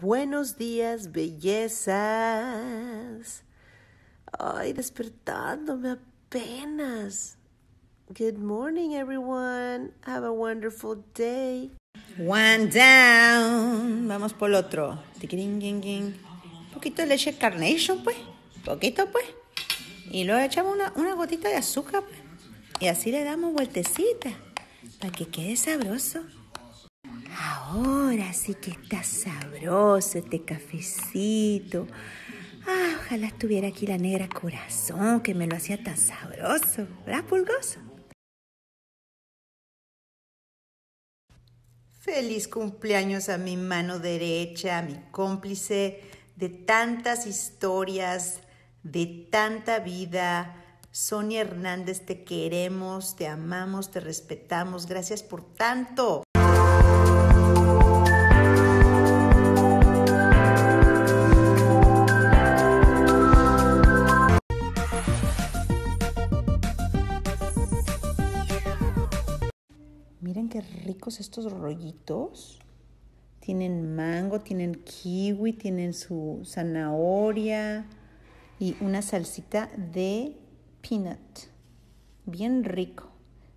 Buenos días, bellezas. Ay, despertándome apenas. Good morning, everyone. Have a wonderful day. One down. Vamos por el otro. Un poquito de leche carnation, pues. Poquito, pues. Y luego echamos una, una gotita de azúcar, pues. Y así le damos vueltecita. Para que quede sabroso. Ahora sí que está sabroso este cafecito. Ah, ojalá estuviera aquí la negra corazón que me lo hacía tan sabroso. ¿Verdad, Pulgoso? Feliz cumpleaños a mi mano derecha, a mi cómplice de tantas historias, de tanta vida. Sonia Hernández, te queremos, te amamos, te respetamos. Gracias por tanto. Miren qué ricos estos rollitos. Tienen mango, tienen kiwi, tienen su zanahoria y una salsita de peanut. Bien rico.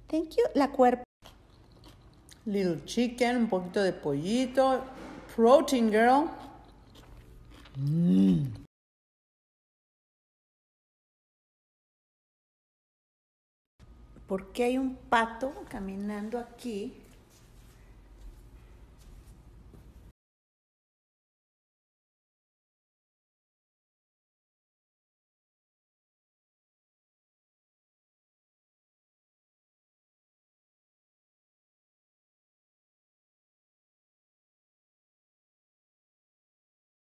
Thank you. La cuerpa. Little chicken, un poquito de pollito. Protein girl. ¿Por qué hay un pato caminando aquí